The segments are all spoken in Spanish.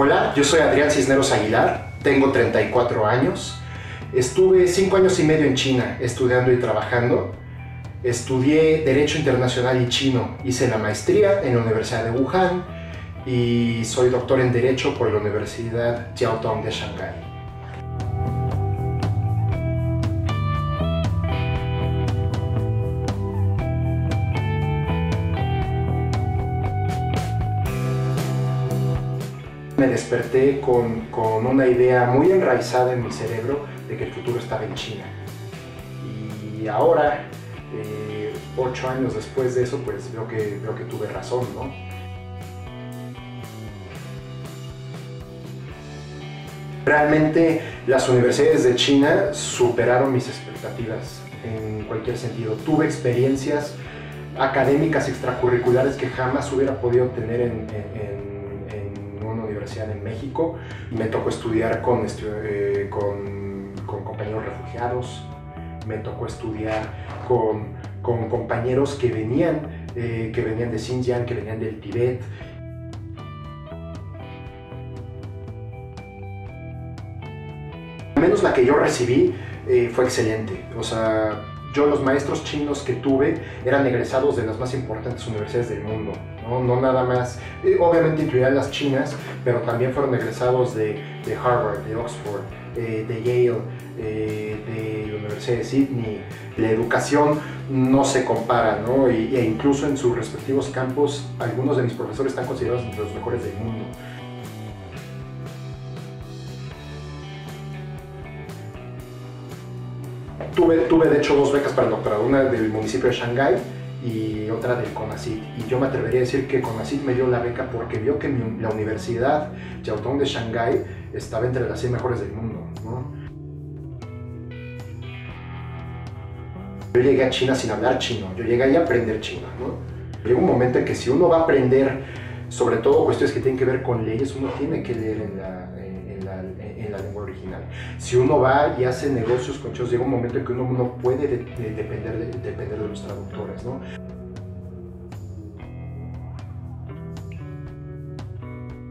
Hola, yo soy Adrián Cisneros Aguilar, tengo 34 años. Estuve 5 años y medio en China estudiando y trabajando. Estudié Derecho Internacional y Chino, hice la maestría en la Universidad de Wuhan y soy doctor en Derecho por la Universidad Jiao Tong de Shanghái. Me desperté con, con, una idea muy enraizada en mi cerebro de que el futuro estaba en China. Y ahora, eh, ocho años después de eso, pues veo que, veo que tuve razón, ¿no? Realmente las universidades de China superaron mis expectativas en cualquier sentido. Tuve experiencias académicas extracurriculares que jamás hubiera podido tener en, en México. Me tocó estudiar con, eh, con, con, compañeros refugiados, me tocó estudiar con, con compañeros que venían, eh, que venían de Xinjiang, que venían del Tibet. Al menos la que yo recibí eh, fue excelente. O sea, yo los maestros chinos que tuve eran egresados de las más importantes universidades del mundo, no, nada más, eh, obviamente incluían las chinas, pero también fueron egresados de, Harvard, de Oxford, eh, de Yale, eh, de la Universidad de Sydney. La educación no se compara, ¿no? e incluso en sus respectivos campos, algunos de mis profesores están considerados entre los mejores del mundo. Tuve, tuve de hecho dos becas para el doctorado, una del municipio de Shanghái y otra del CONACYT. Y yo me atrevería a decir que CONACYT me dio la beca porque vio que la Universidad Jiaotong de Shanghái estaba entre las 100 mejores del mundo. Yo llegué a China sin hablar chino, yo llegué ahí a aprender chino. Llega un momento en que si uno va a aprender, sobre todo cuestiones que tienen que ver con leyes, uno tiene que leer en la, en la lengua original. Si uno va y hace negocios con chicos, llega un momento en que uno no puede depender, de, depender de los traductores, ¿no?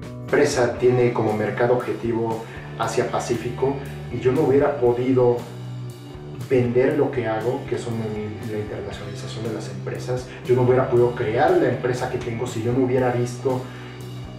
La empresa tiene como mercado objetivo Asia Pacífico y yo no hubiera podido vender lo que hago, que son la internacionalización de las empresas. Yo no hubiera podido crear la empresa que tengo si yo no hubiera visto